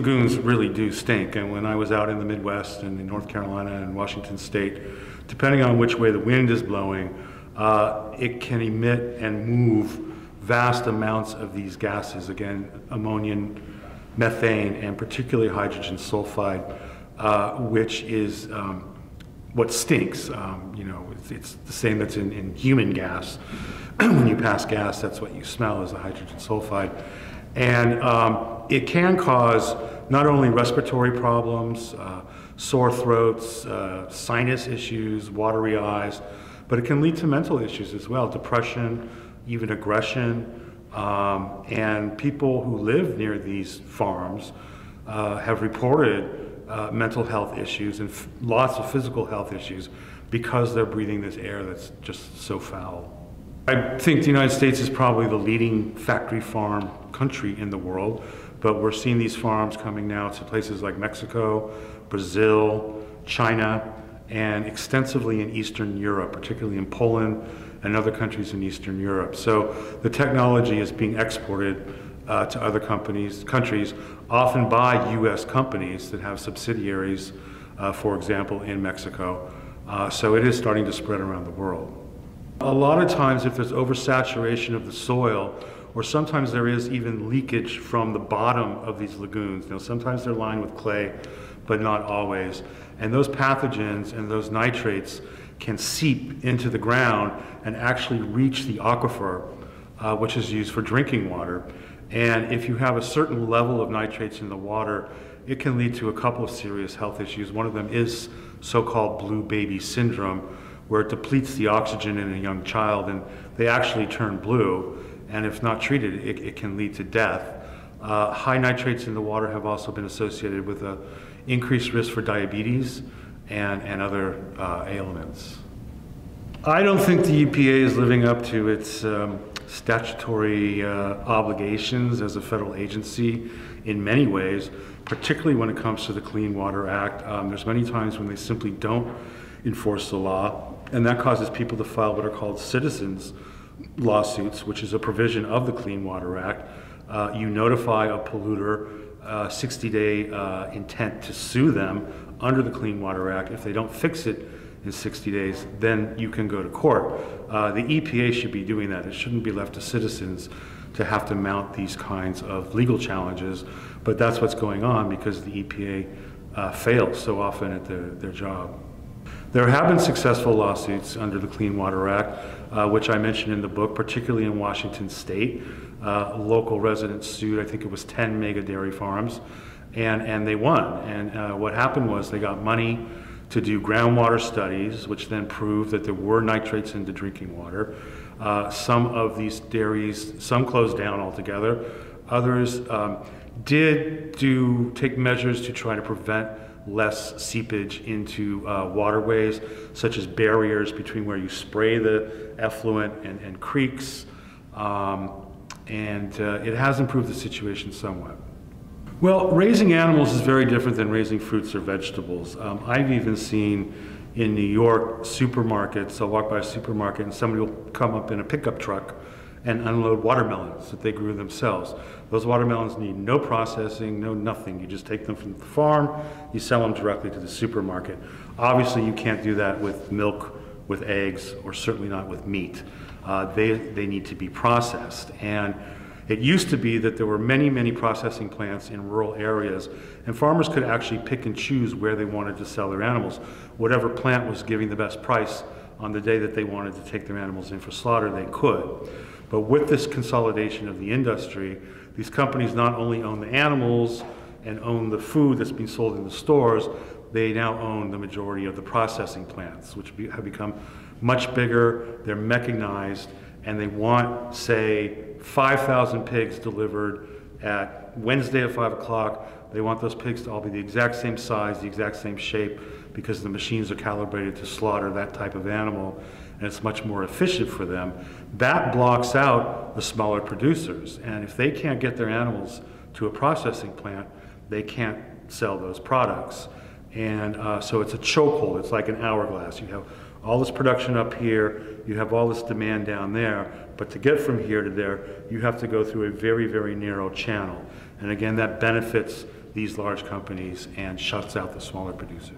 Lagoons really do stink, and when I was out in the Midwest and in North Carolina and Washington State, depending on which way the wind is blowing, uh, it can emit and move vast amounts of these gases, again, ammonia, methane, and particularly hydrogen sulfide, uh, which is um, what stinks. Um, you know, it's, it's, the same that's in, in human gas. when you pass gas, that's what you smell is the hydrogen sulfide. And um, it can cause not only respiratory problems, uh, sore throats, uh, sinus issues, watery eyes, but it can lead to mental issues as well, depression, even aggression. Um, and people who live near these farms uh, have reported uh, mental health issues and lots of physical health issues because they're breathing this air that's just so foul. I think the United States is probably the leading factory farm country in the world, but we're seeing these farms coming now to places like Mexico, Brazil, China, and extensively in Eastern Europe, particularly in Poland and other countries in Eastern Europe. So the technology is being exported uh, to other companies, countries, often by U.S. companies that have subsidiaries, uh, for example, in Mexico. Uh, so it is starting to spread around the world. A lot of times, if there's oversaturation of the soil, or sometimes there is even leakage from the bottom of these lagoons. Know, sometimes they're lined with clay, but not always. And those pathogens and those nitrates can seep into the ground and actually reach the aquifer, uh, which is used for drinking water. And if you have a certain level of nitrates in the water, it can lead to a couple of serious health issues. One of them is so-called blue baby syndrome, where it depletes the oxygen in a young child and they actually turn blue. And if not treated, it, it can lead to death. Uh, high nitrates in the water have also been associated with a increased risk for diabetes and, and other uh, ailments. I don't think the EPA is living up to its um, statutory uh, obligations as a federal agency in many ways, particularly when it comes to the Clean Water Act. Um, there's many times when they simply don't enforce the law, and that causes people to file what are called citizens lawsuits, which is a provision of the Clean Water Act. Uh, you notify a polluter 60-day uh, intent to sue them under the Clean Water Act. If they don't fix it in 60 days, then you can go to court. Uh, the EPA should be doing that. It shouldn't be left to citizens to have to mount these kinds of legal challenges, but that's what's going on because the EPA uh, fails so often at their, their job. There have been successful lawsuits under the Clean Water Act, uh, which I mentioned in the book, particularly in Washington State. Uh, local residents sued, I think it was 10 mega dairy farms, and, and they won. And uh, what happened was they got money to do groundwater studies, which then proved that there were nitrates in the drinking water. Uh, some of these dairies, some closed down altogether. Others um, did do take measures to try to prevent less seepage into uh, waterways, such as barriers between where you spray the effluent and, and creeks. Um, and uh, it has improved the situation somewhat. Well, raising animals is very different than raising fruits or vegetables. Um, I've even seen in New York supermarkets, I'll walk by a supermarket and somebody will come up in a pickup truck and unload watermelons that they grew themselves. Those watermelons need no processing, no nothing. You just take them from the farm, you sell them directly to the supermarket. Obviously, you can't do that with milk, with eggs, or certainly not with meat. Uh, they, they need to be processed. And it used to be that there were many, many processing plants in rural areas, and farmers could actually pick and choose where they wanted to sell their animals. Whatever plant was giving the best price on the day that they wanted to take their animals in for slaughter, they could. But with this consolidation of the industry, these companies not only own the animals and own the food that's being sold in the stores, they now own the majority of the processing plants, which have become much bigger, they're mechanized, and they want, say, 5,000 pigs delivered at Wednesday at 5 o'clock. They want those pigs to all be the exact same size, the exact same shape, because the machines are calibrated to slaughter that type of animal and it's much more efficient for them. That blocks out the smaller producers. And if they can't get their animals to a processing plant, they can't sell those products. And uh, so it's a chokehold, it's like an hourglass. You have all this production up here, you have all this demand down there, but to get from here to there, you have to go through a very, very narrow channel. And again, that benefits these large companies and shuts out the smaller producers.